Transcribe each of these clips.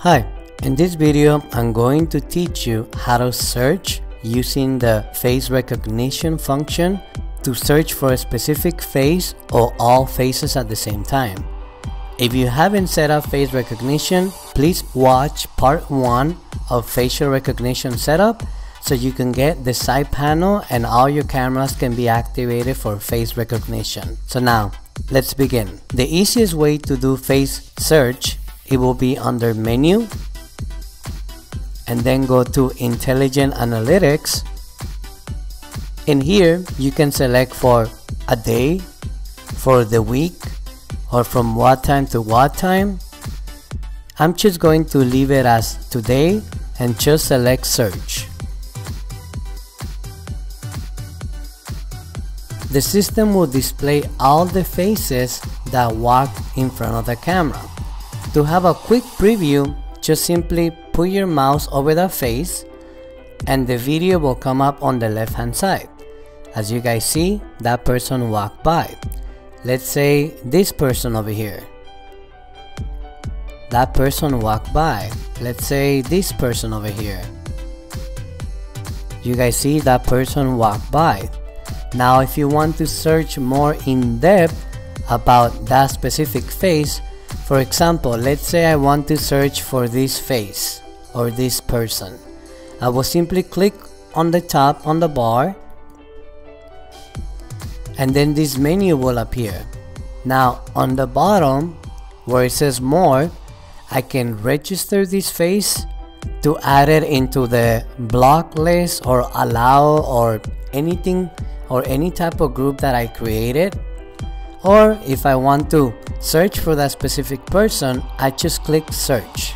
Hi, in this video I'm going to teach you how to search using the face recognition function to search for a specific face or all faces at the same time. If you haven't set up face recognition, please watch part 1 of facial recognition setup so you can get the side panel and all your cameras can be activated for face recognition. So now, let's begin. The easiest way to do face search it will be under menu and then go to intelligent analytics in here you can select for a day for the week or from what time to what time I'm just going to leave it as today and just select search the system will display all the faces that walk in front of the camera to have a quick preview, just simply put your mouse over the face and the video will come up on the left hand side. As you guys see, that person walked by. Let's say this person over here. That person walked by. Let's say this person over here. You guys see that person walked by. Now if you want to search more in depth about that specific face, for example, let's say I want to search for this face or this person. I will simply click on the top on the bar and then this menu will appear. Now on the bottom where it says more, I can register this face to add it into the block list or allow or anything or any type of group that I created or if I want to search for that specific person, I just click search.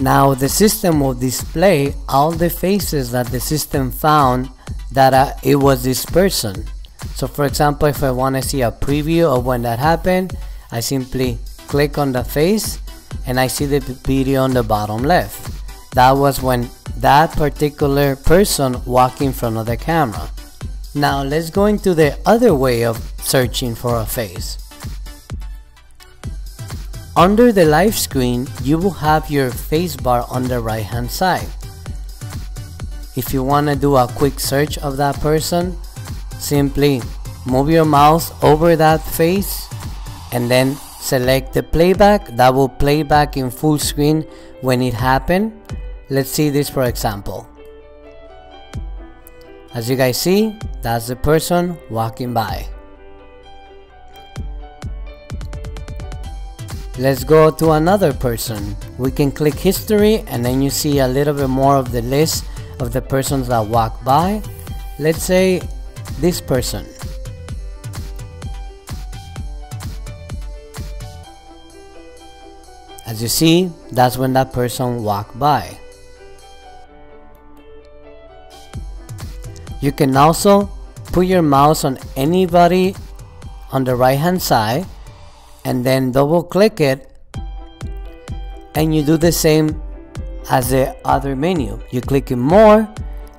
Now the system will display all the faces that the system found that uh, it was this person. So for example, if I want to see a preview of when that happened, I simply click on the face and I see the video on the bottom left. That was when that particular person walk in front of the camera. Now let's go into the other way of searching for a face. Under the live screen, you will have your face bar on the right hand side. If you want to do a quick search of that person, simply move your mouse over that face and then select the playback that will play back in full screen when it happened Let's see this for example. As you guys see, that's the person walking by. Let's go to another person. We can click history and then you see a little bit more of the list of the persons that walk by. Let's say this person. As you see, that's when that person walked by. You can also put your mouse on anybody on the right hand side and then double click it and you do the same as the other menu. You click in more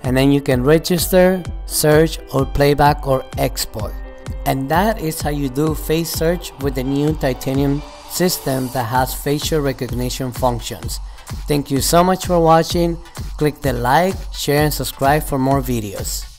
and then you can register, search or playback or export. And that is how you do face search with the new titanium system that has facial recognition functions. Thank you so much for watching. Click the like, share and subscribe for more videos.